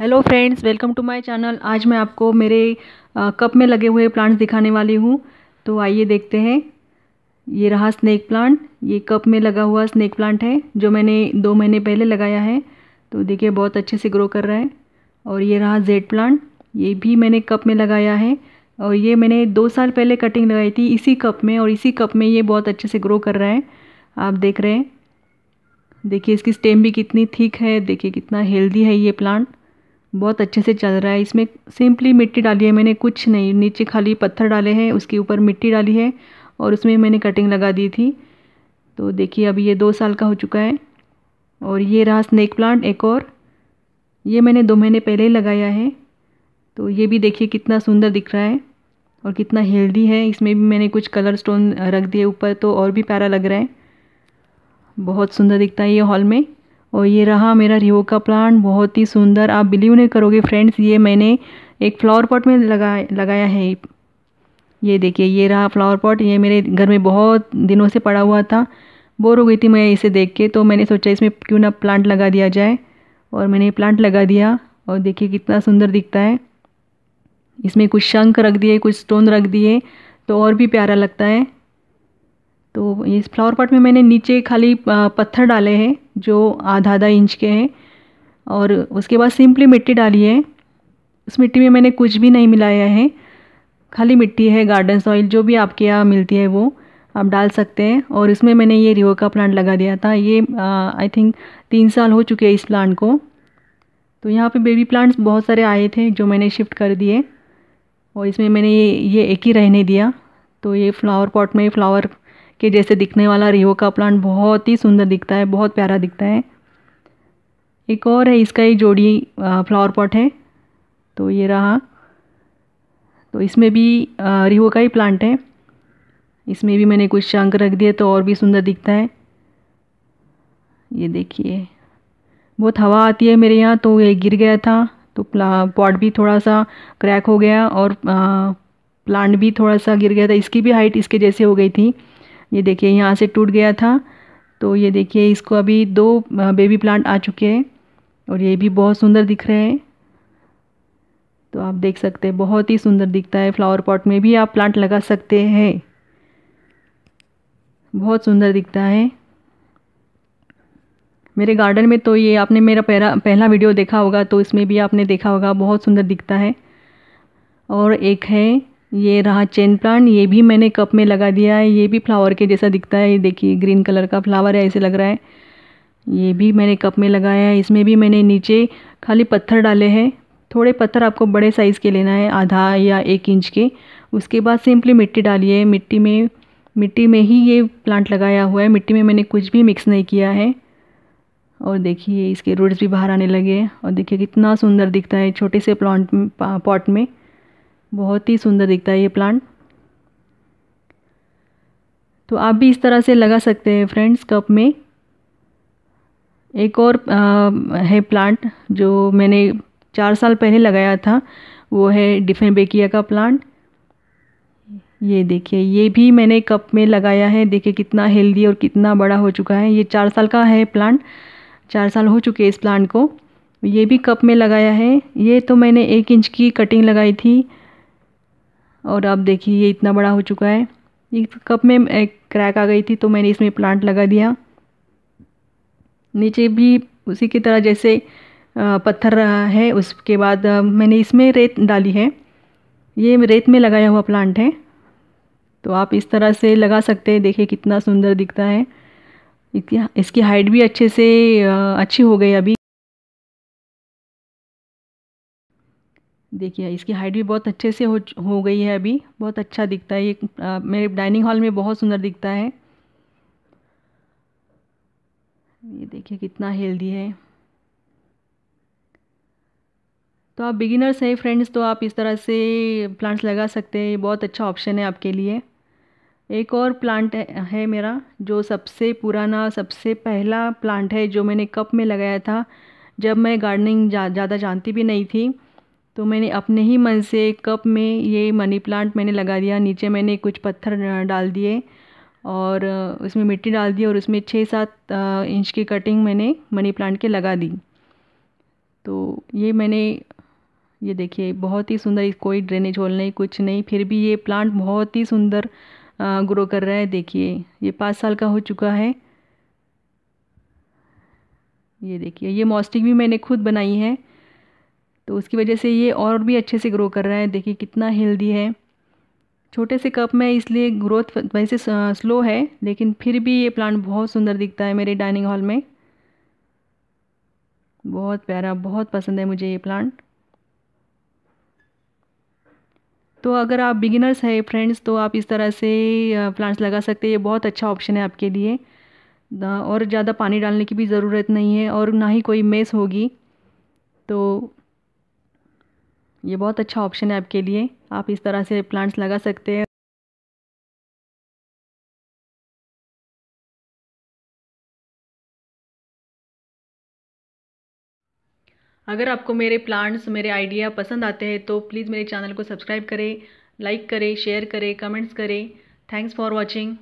Hello friends welcome to my channel आज मैं आपको मेरे कप में लगे हुए प्लांट्स दिखाने वाली हूँ। तो आइए देखते हैं। ये रहा स्नेक प्लांट ये कप में लगा हुआ स्नेक प्लांट है, जो मैंने दो महीने पहले लगाया है। तो देखिए, बहुत अच्छे से ग्रो कर रहा है। और ये रहा जेड प्लांट ये भी मैंने कप में लगाया है। और ये मैंने दो साल पहले कटिंग लगाई थी इसी कप में। और इसी कप में ये बहुत अच्छे से ग्रो कर रहा है। आप देख रहे हैं। देखिए, इसकी स्टेम भी कितनी थिक है। देखिए, कितना हेल्दी है ये प्लांट बहुत अच्छे से चल रहा है। इसमें सिंपली मिट्टी डाली है। मैंने कुछ नहीं, नीचे खाली पत्थर डाले हैं, उसके ऊपर मिट्टी डाली है और उसमें मैंने कटिंग लगा दी थी। तो देखिए, अभी ये दो साल का हो चुका है और ये रहा स्नेक प्लांट एक और। ये मैंने दो महीने पहले ही लगाया है। तो ये भी देखिए कितना सुंदर दिख रहा है और कितना हेल्दी है। इसमें भी मैंने कुछ कलर स्टोन रख दिए। ऊपर तो और भी प्यारा लग रहा है। बहुत सुंदर दिखता है ये हॉल में। और ये रहा मेरा रियो का प्लांट बहुत ही सुंदर। आप बिलीव नहीं करोगे फ्रेंड्स ये मैंने एक फ्लावर पॉट में लगा, लगाया है। ये देखिए, ये रहा फ्लावर पॉट ये मेरे घर में बहुत दिनों से पड़ा हुआ था। बोर हो गई थी मैं इसे देख के तो मैंने सोचा इसमें क्यों ना प्लांट लगा दिया जाए। और मैंने प्लांट लगा दिया, और देखिए कितना सुंदर दिखता है। इसमें कुछ शंख रख दिए, कुछ स्टोन रख दिए तो और भी प्यारा लगता है। तो इस फ्लावर पॉट में मैंने नीचे खाली पत्थर डाले हैं, जो आधा आधा इंच के हैं, और उसके बाद सिंपली मिट्टी डाली है। उस मिट्टी में मैंने कुछ भी नहीं मिलाया है। खाली मिट्टी है गार्डन सॉइल जो भी आपके यहाँ मिलती है वो आप डाल सकते हैं। और इसमें मैंने ये रिवो का प्लांट लगा दिया था। ये आई थिंक तीन साल हो चुके हैं इस प्लांट को। तो यहाँ पे बेबी प्लांट्स बहुत सारे आए थे, जो मैंने शिफ्ट कर दिए। और इसमें मैंने ये ये एक ही रहने दिया। तो ये फ्लावर पॉट में फ्लावर के जैसे दिखने वाला रिहो का प्लांट बहुत ही सुंदर दिखता है, बहुत प्यारा दिखता है। एक और है, इसका ही जोड़ी फ्लावर पॉट है। तो ये रहा। तो इसमें भी रिहो का ही प्लांट है। इसमें भी मैंने कुछ शंख रख दिए तो और भी सुंदर दिखता है। ये देखिए। बहुत हवा आती है मेरे यहाँ तो ये गिर गया था। तो पॉट भी थोड़ा सा क्रैक हो गया और प्लांट भी थोड़ा सा गिर गया था। इसकी भी हाइट इसके जैसे हो गई थी। ये देखिए यहाँ से टूट गया था। तो ये देखिए, इसको अभी दो बेबी प्लांट आ चुके हैं और ये भी बहुत सुंदर दिख रहे हैं। तो आप देख सकते हैं, बहुत ही सुंदर दिखता है फ्लावर पॉट में भी, आप प्लांट लगा सकते हैं। बहुत सुंदर दिखता है। मेरे गार्डन में तो ये आपने मेरा पहला पहला वीडियो देखा होगा तो इसमें भी आपने देखा होगा, बहुत सुंदर दिखता है। और एक है ये रहा चेन प्लांट, ये भी मैंने कप में लगा दिया है, ये भी फ्लावर के जैसा दिखता है, ये देखिए, ग्रीन कलर का फ्लावर है, ऐसे लग रहा है। ये भी मैंने कप में लगाया है, इसमें भी मैंने नीचे खाली पत्थर डाले हैं। थोड़े पत्थर आपको बड़े साइज़ के लेना है, आधा या एक इंच के। उसके बाद सिंपली मिट्टी डालिए, मिट्टी में मिट्टी में ही ये प्लांट लगाया हुआ है, मिट्टी में मैंने कुछ भी मिक्स नहीं किया है। और देखिए, इसके रूट्स भी बाहर आने लगे और देखिए कितना सुंदर दिखता है, छोटे से प्लांट पॉट में। बहुत ही सुंदर दिखता है ये प्लांट तो आप भी इस तरह से लगा सकते हैं फ्रेंड्स कप में. एक और आ, है प्लांट जो मैंने चार साल पहले लगाया था वो है डिफेन बेकिया का प्लांट ये देखिए ये भी मैंने कप में लगाया है देखिए कितना हेल्दी और कितना बड़ा हो चुका है. ये चार साल का है प्लांट चार साल हो चुके हैं इस प्लांट को. ये भी कप में लगाया है. ये तो मैंने एक इंच की कटिंग लगाई थी और अब देखिए ये इतना बड़ा हो चुका है। एक कप में एक क्रैक आ गई थी तो मैंने इसमें प्लांट लगा दिया। नीचे भी उसी की तरह जैसे पत्थर रहा है, उसके बाद मैंने इसमें रेत डाली है। ये रेत में लगाया हुआ प्लांट है। तो आप इस तरह से लगा सकते हैं। देखिए कितना सुंदर दिखता है। इसकी हाइट भी अच्छे से अच्छी हो गई अभी। देखिए इसकी हाइट भी बहुत अच्छे से हो हो गई है अभी। बहुत अच्छा दिखता है ये मेरे डाइनिंग हॉल में बहुत सुंदर दिखता है। ये देखिए कितना हेल्दी है। तो आप बिगिनर्स हैं फ्रेंड्स तो आप इस तरह से प्लांट्स लगा सकते हैं। ये बहुत अच्छा ऑप्शन है आपके लिए। एक और प्लांट है मेरा जो सबसे पुराना सबसे पहला प्लांट है जो मैंने कप में लगाया था। जब मैं गार्डनिंग ज़्यादा जा, जानती भी नहीं थी। तो मैंने अपने ही मन से कप में ये मनी प्लांट मैंने लगा दिया। नीचे मैंने कुछ पत्थर डाल दिए और उसमें मिट्टी डाल दी और उसमें छः सात इंच की कटिंग मैंने मनी प्लांट के लगा दी। तो ये मैंने, ये देखिए, बहुत ही सुंदर, कोई ड्रेनेज होल नहीं, कुछ नहीं, फिर भी ये प्लांट बहुत ही सुंदर ग्रो कर रहा है। देखिए, ये पाँच साल का हो चुका है। ये देखिए, ये मॉस्टिक भी मैंने खुद बनाई है। तो उसकी वजह से ये और भी अच्छे से ग्रो कर रहा है। देखिए कितना हेल्दी है। छोटे से कप में इसलिए ग्रोथ वैसे स्लो है, लेकिन फिर भी ये प्लांट बहुत सुंदर दिखता है मेरे डाइनिंग हॉल में। बहुत प्यारा, बहुत पसंद है मुझे ये प्लांट तो अगर आप बिगिनर्स हैं फ्रेंड्स तो आप इस तरह से प्लांट्स लगा सकते हैं। ये बहुत अच्छा ऑप्शन है आपके लिए। और ज़्यादा पानी डालने की भी ज़रूरत नहीं है और ना ही कोई मेस होगी। तो ये बहुत अच्छा ऑप्शन है आपके लिए। आप इस तरह से प्लांट्स लगा सकते हैं। अगर आपको मेरे प्लांट्स मेरे आइडिया पसंद आते हैं तो प्लीज़ मेरे चैनल को सब्सक्राइब करें लाइक करें शेयर करें कमेंट्स करें। Thanks for watching